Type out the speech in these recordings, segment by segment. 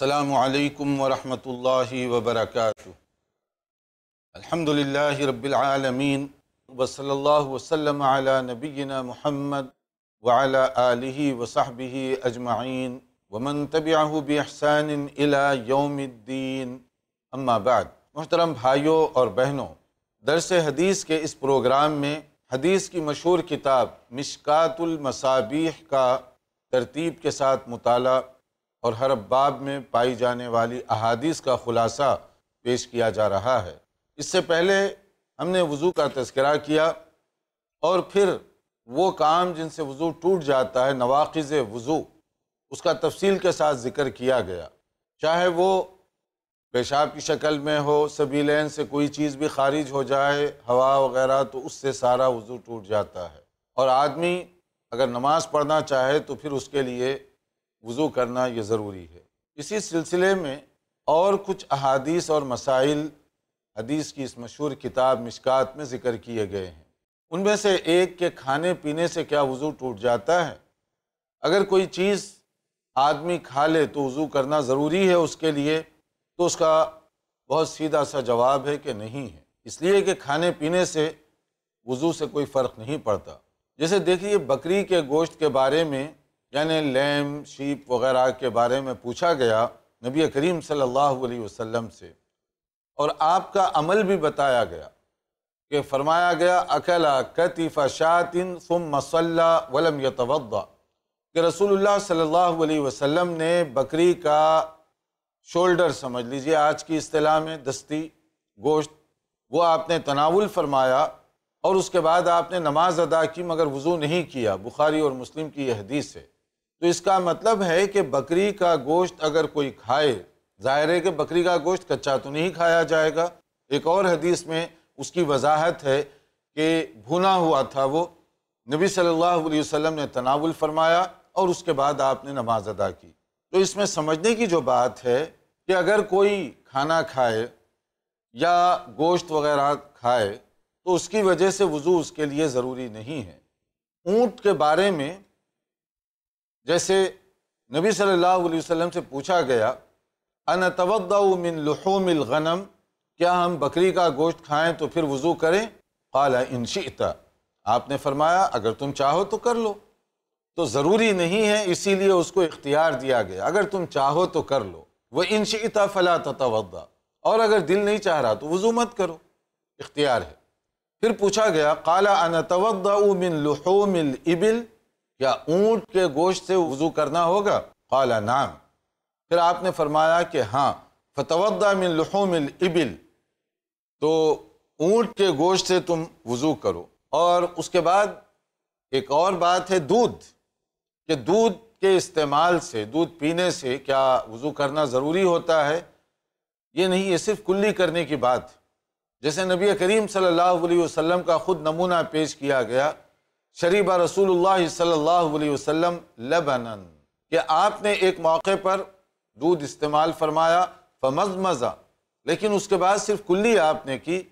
السلام علیکم ورحمۃ اللہ وبرکاتہ۔ الحمد للہ رب العالمین وصلی اللہ وسلم علی نبینا محمد وعلی آلہ وصحبہ اجمعین ومن تبعہ بإحسان الى یوم الدین۔ اما بعد، محترم بھائیوں اور بہنوں، درس حدیث کے اس پروگرام میں حدیث کی مشہور کتاب مشکات المصابیح کا ترتیب کے ساتھ مطالعہ اور ہر باب میں پائی جانے والی احادیث کا خلاصہ پیش کیا جا رہا ہے۔ اس سے پہلے ہم نے وضو کا تذکرہ کیا اور پھر وہ کام جن سے وضو ٹوٹ جاتا ہے، نواقض وضو، اس کا تفصیل کے ساتھ ذکر کیا گیا۔ چاہے وہ پیشاب کی شکل میں ہو سبیلین سے کوئی چیز بھی خارج ہو جائے، ہوا وغیرہ، تو اس سے سارا وضو ٹوٹ جاتا ہے۔ اور آدمی اگر نماز پڑھنا چاہے تو پھر اس کے لیے وضو کرنا یہ ضروری ہے۔ اسی سلسلے میں اور کچھ احادیث اور مسائل حدیث کی اس مشہور کتاب مشکات میں ذکر کیے گئے ہیں۔ ان میں سے ایک کے کھانے پینے سے کیا وضو ٹوٹ جاتا ہے؟ اگر کوئی چیز آدمی کھا لے تو وضو کرنا ضروری ہے اس کے لیے، تو اس کا بہت سیدھا سا جواب ہے کہ نہیں ہے۔ اس لیے کہ کھانے پینے سے وضو سے کوئی فرق نہیں پڑتا۔ جیسے دیکھیے بکری کے گوشت کے بارے میں یعنی لیم، شیپ وغیرہ کے بارے میں پوچھا گیا نبی کریم صلی اللہ علیہ وسلم سے اور آپ کا عمل بھی بتایا گیا کہ فرمایا گیا، اکلا کتف شاطن ثم مسلح ولم یتوضا، کہ رسول اللہ صلی اللہ علیہ وسلم نے بکری کا شولڈر سمجھ لیجیے، آج کی اصطلاح میں دستی، گوشت، وہ آپ نے تناول فرمایا اور اس کے بعد آپ نے نماز ادا کی مگر وضو نہیں کیا۔ بخاری اور مسلم کی یہ حدیث ہے۔ تو اس کا مطلب ہے کہ بکری کا گوشت اگر کوئی کھائے، ظاہر ہے کہ بکری کا گوشت کچا تو نہیں کھایا جائے گا۔ ایک اور حدیث میں اس کی وضاحت ہے کہ بھونا ہوا تھا وہ۔ نبی صلی اللہ علیہ وسلم نے تناول فرمایا اور اس کے بعد آپ نے نماز ادا کی۔ تو اس میں سمجھنے کی جو بات ہے کہ اگر کوئی کھانا کھائے یا گوشت وغیرہ کھائے تو اس کی وجہ سے وضو اس کے لیے ضروری نہیں ہے۔ اونٹ کے بارے میں جیسے نبی صلی اللہ علیہ وسلم سے پوچھا گیا ان من لحوم الغنم، کیا ہم بکری کا گوشت کھائیں تو پھر وضو کریں؟ قال، ان شئت۔ آپ نے فرمایا، اگر تم چاہو تو کر لو۔ تو ضروری نہیں ہے، اسی لیے اس کو اختیار دیا گیا۔ اگر تم چاہو تو کر لو۔ وہ ان شئت فلا تتوضا اور اگر دل نہیں چاہ رہا تو وضو مت کرو۔ اختیار ہے۔ پھر پوچھا گیا، قال ان من لحوم الابل؟ کیا اونٹ کے گوشت سے وضو کرنا ہوگا؟ قال نعم۔ پھر آپ نے فرمایا کہ ہاں فتوضا من لحوم الابل۔ تو اونٹ کے گوشت سے تم وضو کرو۔ اور اس کے بعد ایک اور بات ہے دودھ۔ کہ دودھ کے استعمال سے، دودھ پینے سے کیا وضو کرنا ضروری ہوتا ہے؟ یہ نہیں، یہ صرف کلی کرنے کی بات۔ جیسے نبی کریم صلی اللہ علیہ وسلم کا خود نمونہ پیش کیا گیا شریبہ رسول اللہ صلی اللہ علیہ وسلم لبنن کہ آپ نے ایک موقع پر دودھ استعمال فرمایا، فمزمزہ، لیکن اس کے بعد صرف کلی آپ نے کی۔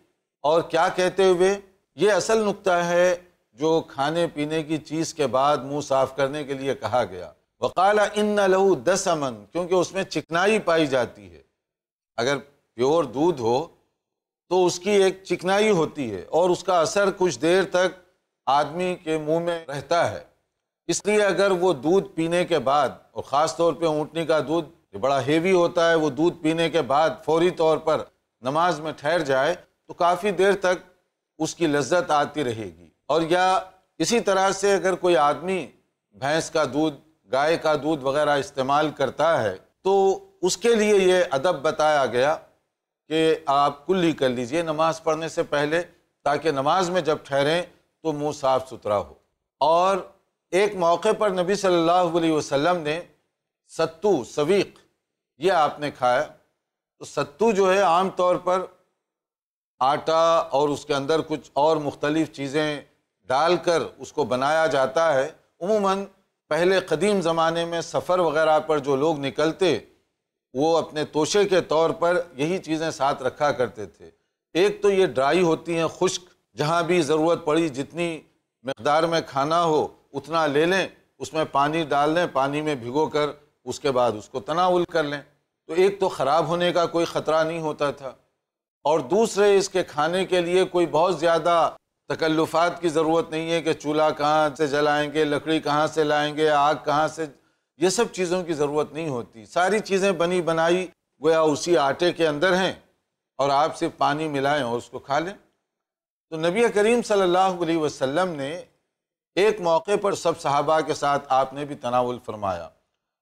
اور کیا کہتے ہوئے، یہ اصل نقطہ ہے جو کھانے پینے کی چیز کے بعد منہ صاف کرنے کے لیے کہا گیا۔ وقال ان لہو دس امن کیونکہ اس میں چکنائی پائی جاتی ہے۔ اگر پیور دودھ ہو، تو اس کی ایک چکنائی ہوتی ہے اور اس کا اثر کچھ دیر تک آدمی کے منہ میں رہتا ہے۔ اس لیے اگر وہ دودھ پینے کے بعد، اور خاص طور پہ اونٹنی کا دودھ جو بڑا ہیوی ہوتا ہے، وہ دودھ پینے کے بعد فوری طور پر نماز میں ٹھہر جائے، تو کافی دیر تک اس کی لذت آتی رہے گی۔ اور یا اسی طرح سے اگر کوئی آدمی بھینس کا دودھ، گائے کا دودھ وغیرہ استعمال کرتا ہے، تو اس کے لیے یہ ادب بتایا گیا کہ آپ کلی کر لیجیے نماز پڑھنے سے پہلے، تاکہ نماز میں جب ٹھہریں تو منہ صاف ستھرا ہو۔ اور ایک موقع پر نبی صلی اللہ علیہ وسلم نے ستو، سویق، یہ آپ نے کھایا۔ تو ستو جو ہے عام طور پر آٹا اور اس کے اندر کچھ اور مختلف چیزیں ڈال کر اس کو بنایا جاتا ہے۔ عموماً پہلے قدیم زمانے میں سفر وغیرہ پر جو لوگ نکلتے، وہ اپنے توشے کے طور پر یہی چیزیں ساتھ رکھا کرتے تھے۔ ایک تو یہ ڈرائی ہوتی ہیں خشک جہاں بھی ضرورت پڑی، جتنی مقدار میں کھانا ہو، اتنا لے لیں، اس میں پانی ڈال لیں، پانی میں بھگو کر، اس کے بعد اس کو تناول کر لیں۔ تو ایک تو خراب ہونے کا کوئی خطرہ نہیں ہوتا تھا۔ اور دوسرے، اس کے کھانے کے لیے کوئی بہت زیادہ تکلفات کی ضرورت نہیں ہے کہ چولہا کہاں سے جلائیں گے، لکڑی کہاں سے لائیں گے، آگ کہاں سے۔ یہ سب چیزوں کی ضرورت نہیں ہوتی۔ ساری چیزیں بنی بنائی گویا اسی آٹے کے اندر ہیں۔ اور آپ صرف پانی ملائیں اور اس کو کھا لیں۔ تو نبی کریم صلی اللہ علیہ وسلم نے ایک موقع پر سب صحابہ کے ساتھ آپ نے بھی تناول فرمایا۔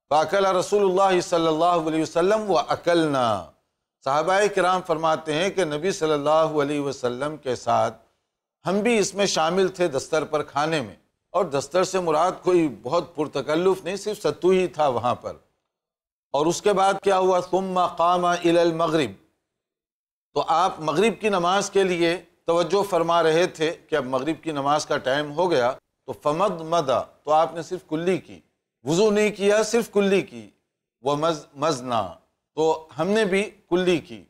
فاقل رسول اللہ صلی اللہ علیہ وسلم و عقلنا صحابہ کرام فرماتے ہیں کہ نبی صلی اللہ علیہ وسلم کے ساتھ ہم بھی اس میں شامل تھے دستر پر کھانے میں۔ اور دستر سے مراد کوئی بہت پرتکلف نہیں، صرف ستو ہی تھا وہاں پر۔ اور اس کے بعد کیا ہوا؟ ثم قام الى المغرب۔ تو آپ مغرب کی نماز کے لیے توجہ فرما رہے تھے کہ اب مغرب کی نماز کا ٹائم ہو گیا تو فمد مدا، تو آپ نے صرف کلی کی۔ وضو نہیں کیا، صرف کلی کی۔ وہ مز مزنا، تو ہم نے بھی کلی کی۔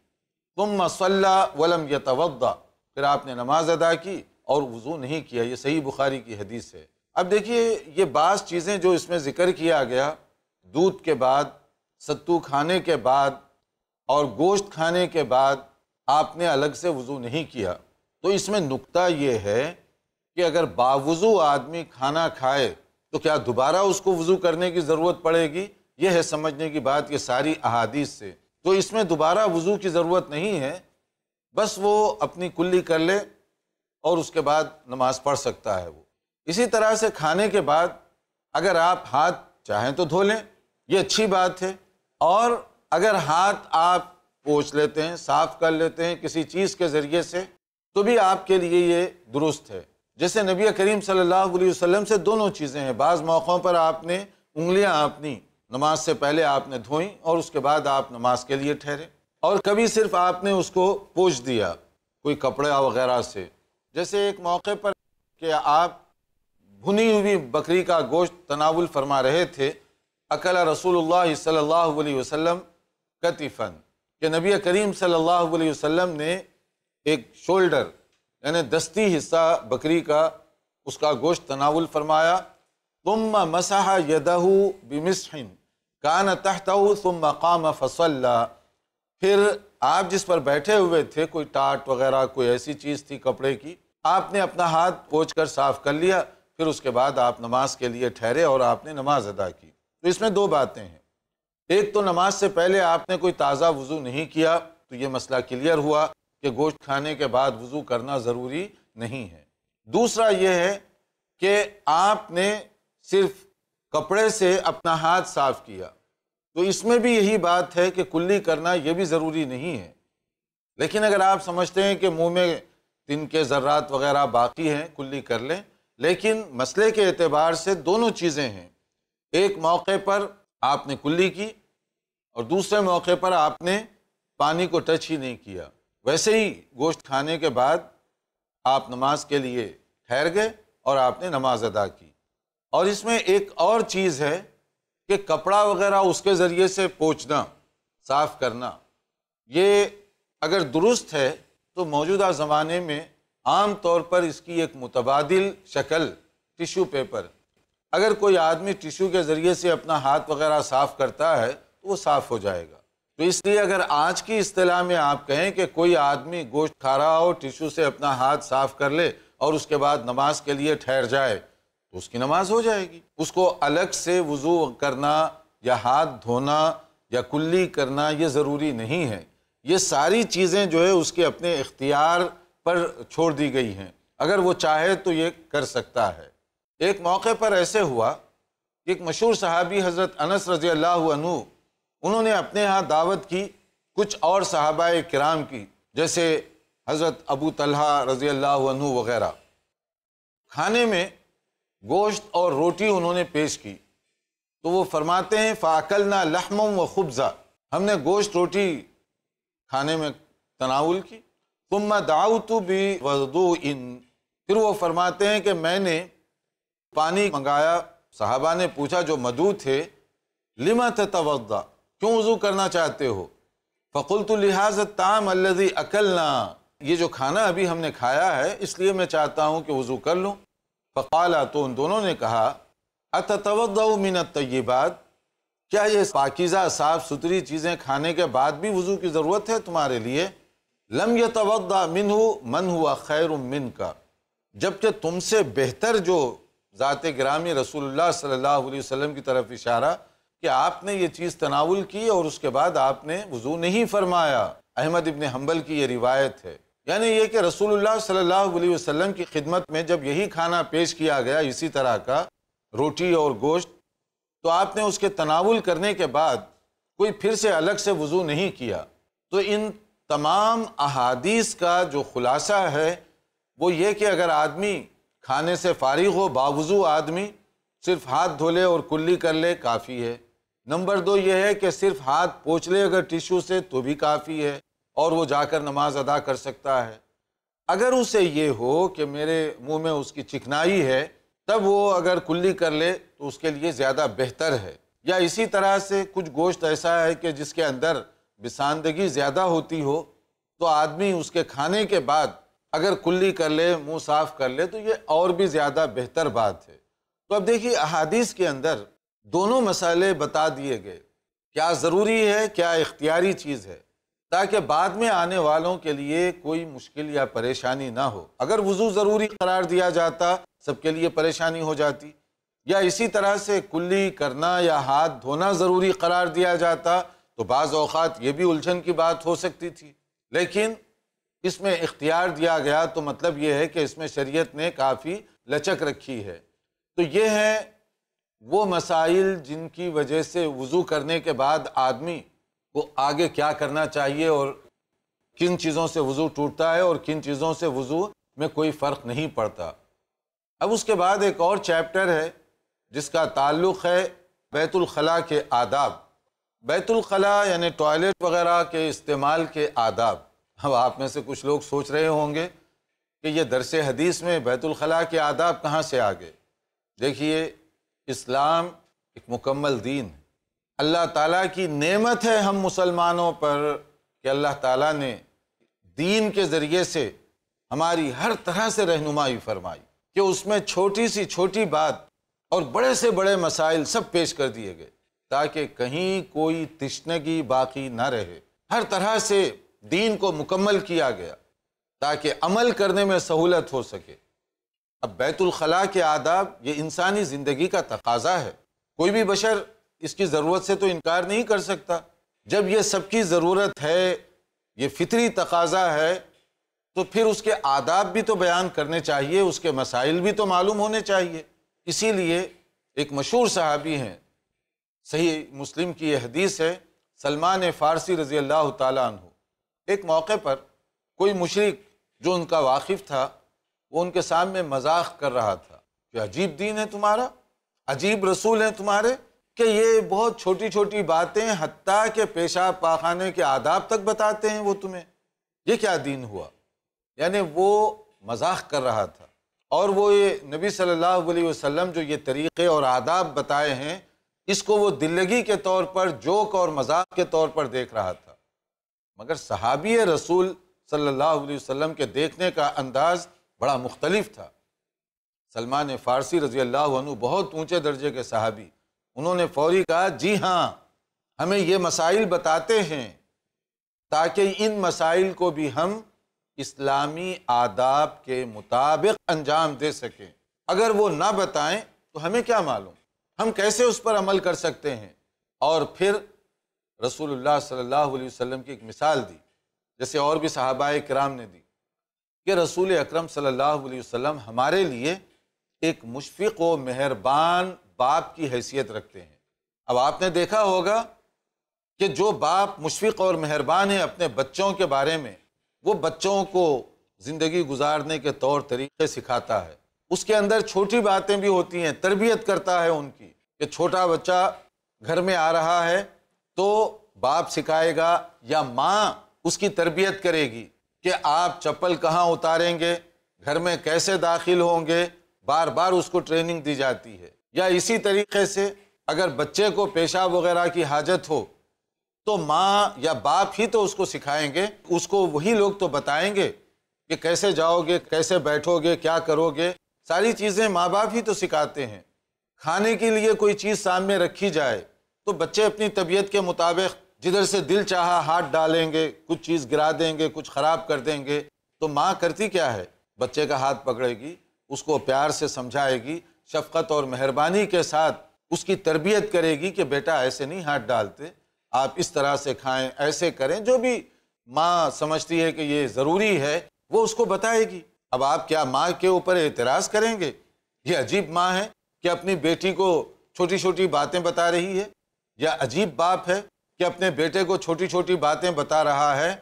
تم صلی ولم یتوضا۔ پھر آپ نے نماز ادا کی اور وضو نہیں کیا۔ یہ صحیح بخاری کی حدیث ہے۔ اب دیکھیے، یہ بعض چیزیں جو اس میں ذکر کیا گیا، دودھ کے بعد، ستو کھانے کے بعد اور گوشت کھانے کے بعد، آپ نے الگ سے وضو نہیں کیا۔ تو اس میں نقطہ یہ ہے کہ اگر باوضو آدمی کھانا کھائے تو کیا دوبارہ اس کو وضو کرنے کی ضرورت پڑے گی؟ یہ ہے سمجھنے کی بات یہ ساری احادیث سے تو اس میں دوبارہ وضو کی ضرورت نہیں ہے، بس وہ اپنی کلی کر لے اور اس کے بعد نماز پڑھ سکتا ہے وہ۔ اسی طرح سے کھانے کے بعد اگر آپ ہاتھ چاہیں تو دھو لیں، یہ اچھی بات ہے۔ اور اگر ہاتھ آپ پوچھ لیتے ہیں، صاف کر لیتے ہیں کسی چیز کے ذریعے سے تو بھی آپ کے لیے یہ درست ہے۔ جیسے نبی کریم صلی اللہ علیہ وسلم سے دونوں چیزیں ہیں۔ بعض موقعوں پر آپ نے انگلیاں اپنی نماز سے پہلے آپ نے دھوئیں اور اس کے بعد آپ نماز کے لیے ٹھہرے۔ اور کبھی صرف آپ نے اس کو پوچھ دیا کوئی کپڑا وغیرہ سے۔ جیسے ایک موقع پر کہ آپ بھنی ہوئی بکری کا گوشت تناول فرما رہے تھے اکلا رسول اللہ صلی اللہ علیہ وسلم کتفن کہ نبی کریم صلی اللہ علیہ وسلم نے ایک شولڈر یعنی دستی حصہ بکری کا، اس کا گوشت تناول فرمایا تم مسح یدہ بمسحن، کان تحتہ، ثم قام فصلہ پھر آپ جس پر بیٹھے ہوئے تھے، کوئی ٹاٹ وغیرہ، کوئی ایسی چیز تھی کپڑے کی، آپ نے اپنا ہاتھ پوچھ کر صاف کر لیا، پھر اس کے بعد آپ نماز کے لیے ٹھہرے اور آپ نے نماز ادا کی۔ تو اس میں دو باتیں ہیں۔ ایک تو نماز سے پہلے آپ نے کوئی تازہ وضو نہیں کیا، تو یہ مسئلہ کلیئر ہوا۔ کہ گوشت کھانے کے بعد وضو کرنا ضروری نہیں ہے۔ دوسرا یہ ہے کہ آپ نے صرف کپڑے سے اپنا ہاتھ صاف کیا۔ تو اس میں بھی یہی بات ہے کہ کلی کرنا یہ بھی ضروری نہیں ہے۔ لیکن اگر آپ سمجھتے ہیں کہ منہ میں تن کے ذرات وغیرہ باقی ہیں، کلی کر لیں۔ لیکن مسئلے کے اعتبار سے دونوں چیزیں ہیں۔ ایک موقع پر آپ نے کلی کی اور دوسرے موقع پر آپ نے پانی کو ٹچ ہی نہیں کیا۔ ویسے ہی گوشت کھانے کے بعد آپ نماز کے لیے ٹھہر گئے اور آپ نے نماز ادا کی۔ اور اس میں ایک اور چیز ہے کہ کپڑا وغیرہ اس کے ذریعے سے پوچھنا، صاف کرنا۔ یہ اگر درست ہے تو موجودہ زمانے میں عام طور پر اس کی ایک متبادل شکل ٹیشو پیپر۔ اگر کوئی آدمی ٹیشو کے ذریعے سے اپنا ہاتھ وغیرہ صاف کرتا ہے تو وہ صاف ہو جائے گا۔ تو اس لیے اگر آج کی اصطلاح میں آپ کہیں کہ کوئی آدمی گوشت کھا رہا ہو ٹیشو سے اپنا ہاتھ صاف کر لے اور اس کے بعد نماز کے لیے ٹھہر جائے، تو اس کی نماز ہو جائے گی۔ اس کو الگ سے وضو کرنا یا ہاتھ دھونا یا کلی کرنا یہ ضروری نہیں ہے۔ یہ ساری چیزیں جو ہے اس کے اپنے اختیار پر چھوڑ دی گئی ہیں۔ اگر وہ چاہے تو یہ کر سکتا ہے۔ ایک موقع پر ایسے ہوا کہ ایک مشہور صحابی حضرت انس رضی اللہ عنہ انہوں نے اپنے ہاں دعوت کی، کچھ اور صحابہ کرام کی، جیسے حضرت ابو طلحہ رضی اللہ عنہ وغیرہ۔ کھانے میں گوشت اور روٹی انہوں نے پیش کی۔ تو وہ فرماتے ہیں فاقل نہ لحمم و خبزہ ہم نے گوشت، روٹی کھانے میں تناول کی۔ تم داؤت بھی وضو ان پھر وہ فرماتے ہیں کہ میں نے پانی منگایا، صحابہ نے پوچھا جو مدو تھے لما تودا کیوں وضو کرنا چاہتے ہو؟ فقلت لحاظ تام الذي اکلنا یہ جو کھانا ابھی ہم نے کھایا ہے، اس لیے میں چاہتا ہوں کہ وضو کر لوں۔ فقالا، تو ان دونوں نے کہا اتتوضا من الطیبات کیا یہ پاکیزہ، صاف ستھری چیزیں کھانے کے بعد بھی وضو کی ضرورت ہے تمہارے لیے؟ لم یتوضا من ہو من ہوا خیر من کا جبکہ تم سے بہتر جو ذات گرامی رسول اللہ صلی اللہ علیہ وسلم کی طرف اشارہ کہ آپ نے یہ چیز تناول کی اور اس کے بعد آپ نے وضو نہیں فرمایا۔ احمد ابن حنبل کی یہ روایت ہے۔ یعنی یہ کہ رسول اللہ صلی اللہ علیہ وسلم کی خدمت میں جب یہی کھانا پیش کیا گیا اسی طرح کا روٹی اور گوشت، تو آپ نے اس کے تناول کرنے کے بعد کوئی پھر سے الگ سے وضو نہیں کیا۔ تو ان تمام احادیث کا جو خلاصہ ہے، وہ یہ کہ اگر آدمی کھانے سے فارغ ہو، باوضو آدمی صرف ہاتھ دھو لے اور کلی کر لے، کافی ہے۔ نمبر دو یہ ہے کہ صرف ہاتھ پوچھ لے اگر ٹیشو سے تو بھی کافی ہے اور وہ جا کر نماز ادا کر سکتا ہے۔ اگر اسے یہ ہو کہ میرے منہ میں اس کی چکنائی ہے، تب وہ اگر کلی کر لے تو اس کے لیے زیادہ بہتر ہے۔ یا اسی طرح سے کچھ گوشت ایسا ہے کہ جس کے اندر بساندگی زیادہ ہوتی ہو، تو آدمی اس کے کھانے کے بعد اگر کلی کر لے، منہ صاف کر لے، تو یہ اور بھی زیادہ بہتر بات ہے۔ تو اب دیکھیے احادیث کے اندر دونوں مسئلے بتا دیے گئے۔ کیا ضروری ہے، کیا اختیاری چیز ہے۔ تاکہ بعد میں آنے والوں کے لیے کوئی مشکل یا پریشانی نہ ہو۔ اگر وضو ضروری قرار دیا جاتا، سب کے لیے پریشانی ہو جاتی۔ یا اسی طرح سے کلی کرنا یا ہاتھ دھونا ضروری قرار دیا جاتا، تو بعض اوقات یہ بھی الجھن کی بات ہو سکتی تھی۔ لیکن اس میں اختیار دیا گیا تو مطلب یہ ہے کہ اس میں شریعت نے کافی لچک رکھی ہے۔ تو یہ ہے وہ مسائل جن کی وجہ سے وضو کرنے کے بعد آدمی کو آگے کیا کرنا چاہیے اور کن چیزوں سے وضو ٹوٹتا ہے اور کن چیزوں سے وضو میں کوئی فرق نہیں پڑتا۔ اب اس کے بعد ایک اور چیپٹر ہے جس کا تعلق ہے بیت الخلاء کے آداب۔ بیت الخلاء یعنی ٹوائلٹ وغیرہ کے استعمال کے آداب۔ اب آپ میں سے کچھ لوگ سوچ رہے ہوں گے کہ یہ درس حدیث میں بیت الخلاء کے آداب کہاں سے آگے دیکھیے اسلام ایک مکمل دین ہے۔ اللہ تعالیٰ کی نعمت ہے ہم مسلمانوں پر کہ اللہ تعالیٰ نے دین کے ذریعے سے ہماری ہر طرح سے رہنمائی فرمائی، کہ اس میں چھوٹی سی چھوٹی بات اور بڑے سے بڑے مسائل سب پیش کر دیے گئے، تاکہ کہیں کوئی تشنگی باقی نہ رہے۔ ہر طرح سے دین کو مکمل کیا گیا، تاکہ عمل کرنے میں سہولت ہو سکے۔ اب بیت الخلاء کے آداب یہ انسانی زندگی کا تقاضا ہے۔ کوئی بھی بشر اس کی ضرورت سے تو انکار نہیں کر سکتا۔ جب یہ سب کی ضرورت ہے، یہ فطری تقاضا ہے، تو پھر اس کے آداب بھی تو بیان کرنے چاہیے، اس کے مسائل بھی تو معلوم ہونے چاہیے۔ اسی لیے ایک مشہور صحابی ہیں، صحیح مسلم کی یہ حدیث ہے، سلمان فارسی رضی اللہ تعالیٰ عنہ۔ ایک موقع پر کوئی مشرق جو ان کا واقف تھا وہ ان کے سامنے مذاق کر رہا تھا کہ عجیب دین ہے تمہارا، عجیب رسول ہیں تمہارے، کہ یہ بہت چھوٹی چھوٹی باتیں حتیٰ کہ پیشاب پاخانے کے آداب تک بتاتے ہیں وہ تمہیں۔ یہ کیا دین ہوا؟ یعنی وہ مذاق کر رہا تھا۔ اور وہ یہ نبی صلی اللہ علیہ وسلم جو یہ طریقے اور آداب بتائے ہیں، اس کو وہ دلگی کے طور پر، جوک اور مذاق کے طور پر دیکھ رہا تھا۔ مگر صحابی رسول صلی اللہ علیہ وسلم کے دیکھنے کا انداز بڑا مختلف تھا۔ سلمان فارسی رضی اللہ عنہ بہت اونچے درجے کے صحابی۔ انہوں نے فوری کہا جی ہاں ہمیں یہ مسائل بتاتے ہیں تاکہ ان مسائل کو بھی ہم اسلامی آداب کے مطابق انجام دے سکیں۔ اگر وہ نہ بتائیں تو ہمیں کیا معلوم؟ ہم کیسے اس پر عمل کر سکتے ہیں؟ اور پھر رسول اللہ صلی اللہ علیہ وسلم کی ایک مثال دی، جیسے اور بھی صحابہ کرام نے دی۔ کہ رسول اکرم صلی اللہ علیہ وسلم ہمارے لیے ایک مشفق و مہربان باپ کی حیثیت رکھتے ہیں۔ اب آپ نے دیکھا ہوگا کہ جو باپ مشفق اور مہربان ہے اپنے بچوں کے بارے میں، وہ بچوں کو زندگی گزارنے کے طور طریقے سکھاتا ہے۔ اس کے اندر چھوٹی باتیں بھی ہوتی ہیں، تربیت کرتا ہے ان کی کہ چھوٹا بچہ گھر میں آ رہا ہے تو باپ سکھائے گا یا ماں اس کی تربیت کرے گی۔ کہ آپ چپل کہاں اتاریں گے؟ گھر میں کیسے داخل ہوں گے؟ بار بار اس کو ٹریننگ دی جاتی ہے۔ یا اسی طریقے سے اگر بچے کو پیشاب وغیرہ کی حاجت ہو، تو ماں یا باپ ہی تو اس کو سکھائیں گے۔ اس کو وہی لوگ تو بتائیں گے کہ کیسے جاؤ گے، کیسے بیٹھو گے، کیا کرو گے۔ ساری چیزیں ماں باپ ہی تو سکھاتے ہیں۔ کھانے کے لیے کوئی چیز سامنے رکھی جائے تو بچے اپنی طبیعت کے مطابق جدھر سے دل چاہا ہاتھ ڈالیں گے، کچھ چیز گرا دیں گے، کچھ خراب کر دیں گے، تو ماں کرتی کیا ہے؟ بچے کا ہاتھ پکڑے گی، اس کو پیار سے سمجھائے گی، شفقت اور مہربانی کے ساتھ اس کی تربیت کرے گی کہ بیٹا ایسے نہیں ہاتھ ڈالتے، آپ اس طرح سے کھائیں، ایسے کریں، جو بھی ماں سمجھتی ہے کہ یہ ضروری ہے، وہ اس کو بتائے گی۔ اب آپ کیا ماں کے اوپر اعتراض کریں گے؟ یہ عجیب ماں ہے کہ اپنی بیٹی کو چھوٹی چھوٹی باتیں بتا رہی ہے، یا عجیب باپ ہے کہ اپنے بیٹے کو چھوٹی چھوٹی باتیں بتا رہا ہے۔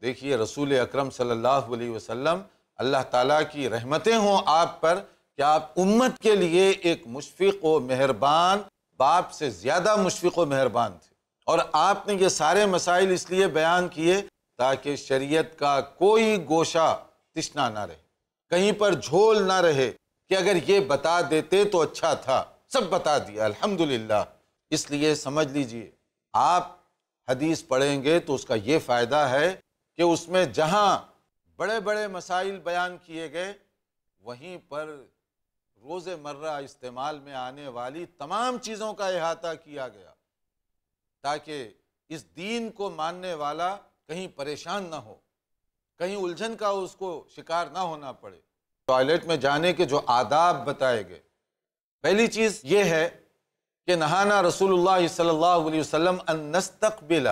دیکھیے رسول اکرم صلی اللہ علیہ وسلم، اللہ تعالیٰ کی رحمتیں ہوں آپ پر کہ آپ امت کے لیے ایک مشفق و مہربان، باپ سے زیادہ مشفق و مہربان تھے۔ اور آپ نے یہ سارے مسائل اس لیے بیان کیے تاکہ شریعت کا کوئی گوشہ تشنا نہ رہے۔ کہیں پر جھول نہ رہے کہ اگر یہ بتا دیتے تو اچھا تھا۔ سب بتا دیا، الحمدللہ۔ اس لیے سمجھ لیجیے، آپ حدیث پڑھیں گے تو اس کا یہ فائدہ ہے کہ اس میں جہاں بڑے بڑے مسائل بیان کیے گئے، وہیں پر روز مرہ استعمال میں آنے والی تمام چیزوں کا احاطہ کیا گیا تاکہ اس دین کو ماننے والا کہیں پریشان نہ ہو، کہیں الجھن کا اس کو شکار نہ ہونا پڑے۔ ٹوائلٹ میں جانے کے جو آداب بتائے گئے، پہلی چیز یہ ہے کہ نہانا رسول اللہ صلی اللہ علیہ وسلم ان نستقبل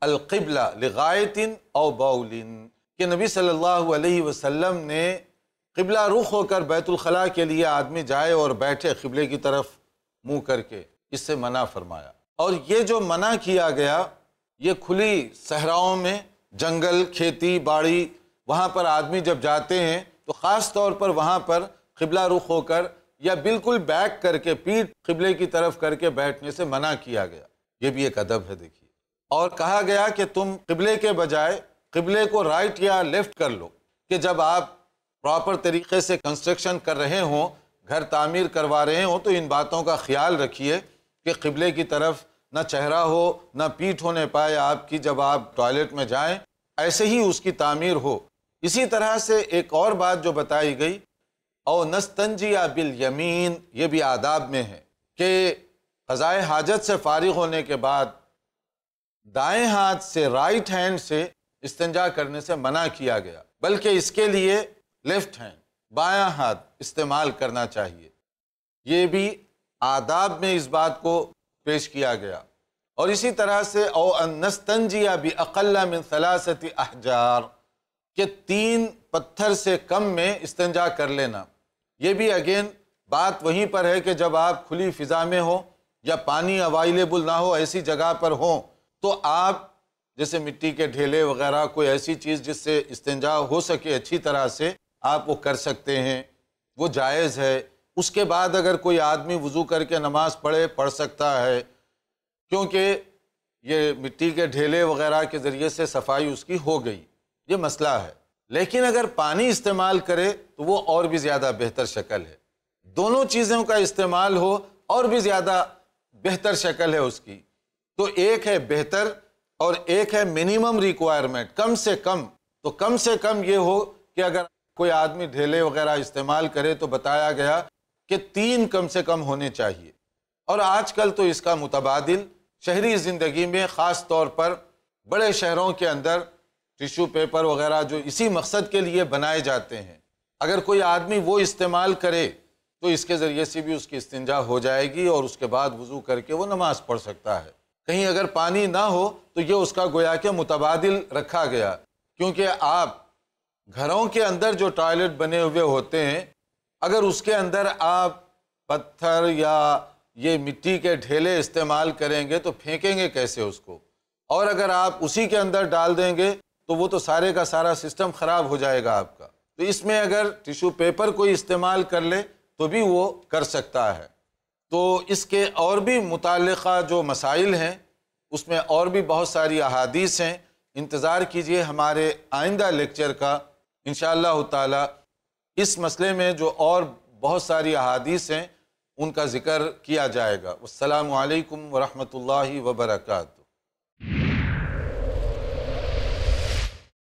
القبلہ لغائت او باولن۔ کہ نبی صلی اللہ علیہ وسلم نے قبلہ رخ ہو کر بیت الخلاء کے لیے آدمی جائے اور بیٹھے قبلے کی طرف منہ کر کے، اس سے منع فرمایا۔ اور یہ جو منع کیا گیا، یہ کھلی صحراؤں میں جنگل، کھیتی، باڑی، وہاں پر آدمی جب جاتے ہیں تو خاص طور پر وہاں پر قبلہ رخ ہو کر یا بالکل بیک کر کے پیٹ قبلے کی طرف کر کے بیٹھنے سے منع کیا گیا۔ یہ بھی ایک ادب ہے دیکھیے۔ اور کہا گیا کہ تم قبلے کے بجائے قبلے کو رائٹ یا لیفٹ کر لو کہ جب آپ پراپر طریقے سے کنسٹرکشن کر رہے ہوں، گھر تعمیر کروا رہے ہوں، تو ان باتوں کا خیال رکھیے کہ قبلے کی طرف نہ چہرہ ہو، نہ پیٹھ ہونے پائے آپ کی جب آپ ٹوائلٹ میں جائیں۔ ایسے ہی اس کی تعمیر ہو۔ اسی طرح سے ایک اور بات جو بتائی گئی او نستنجیا بالیمین، یہ بھی آداب میں ہے کہ قضائے حاجت سے فارغ ہونے کے بعد دائیں ہاتھ سے رائٹ ہینڈ سے استنجا کرنے سے منع کیا گیا، بلکہ اس کے لیے لیفٹ ہینڈ بایاں ہاتھ استعمال کرنا چاہیے۔ یہ بھی آداب میں اس بات کو پیش کیا گیا۔ اور اسی طرح سے او نستنجیا بھی اقلّہ من ثلاثت احجار، کہ تین پتھر سے کم میں استنجا کر لینا۔ یہ بھی اگین بات وہیں پر ہے کہ جب آپ کھلی فضا میں ہو یا پانی اوائلیبل نہ ہو، ایسی جگہ پر ہوں، تو آپ جیسے مٹی کے ڈھیلے وغیرہ، کوئی ایسی چیز جس سے استنجا ہو سکے اچھی طرح سے، آپ وہ کر سکتے ہیں، وہ جائز ہے۔ اس کے بعد اگر کوئی آدمی وضو کر کے نماز پڑھے، پڑھ سکتا ہے، کیونکہ یہ مٹی کے ڈھیلے وغیرہ کے ذریعے سے صفائی اس کی ہو گئی۔ یہ مسئلہ ہے۔ لیکن اگر پانی استعمال کرے تو وہ اور بھی زیادہ بہتر شکل ہے۔ دونوں چیزوں کا استعمال ہو اور بھی زیادہ بہتر شکل ہے اس کی۔ تو ایک ہے بہتر اور ایک ہے منیمم ریکوائرمنٹ کم سے کم، تو کم سے کم یہ ہو کہ اگر کوئی آدمی ڈھیلے وغیرہ استعمال کرے تو بتایا گیا کہ تین کم سے کم ہونے چاہیے۔ اور آج کل تو اس کا متبادل شہری زندگی میں خاص طور پر بڑے شہروں کے اندر ٹیشو پیپر وغیرہ جو اسی مقصد کے لیے بنائے جاتے ہیں۔ اگر کوئی آدمی وہ استعمال کرے، تو اس کے ذریعے سے بھی اس کی استنجا ہو جائے گی اور اس کے بعد وضو کر کے وہ نماز پڑھ سکتا ہے۔ کہیں اگر پانی نہ ہو، تو یہ اس کا گویا کہ متبادل رکھا گیا۔ کیونکہ آپ گھروں کے اندر جو ٹوائلٹ بنے ہوئے ہوتے ہیں، اگر اس کے اندر آپ پتھر یا یہ مٹی کے ڈھیلے استعمال کریں گے، تو پھینکیں گے کیسے اس کو؟ اور اگر آپ اسی کے اندر ڈال دیں گے تو وہ تو سارے کا سارا سسٹم خراب ہو جائے گا آپ کا۔ تو اس میں اگر ٹیشو پیپر کوئی استعمال کر لے تو بھی وہ کر سکتا ہے۔ تو اس کے اور بھی متعلقہ جو مسائل ہیں، اس میں اور بھی بہت ساری احادیث ہیں۔ انتظار کیجیے ہمارے آئندہ لیکچر کا۔ انشاءاللہ تعالی اس مسئلے میں جو اور بہت ساری احادیث ہیں، ان کا ذکر کیا جائے گا۔ السلام علیکم ورحمۃ اللہ وبرکاتہ۔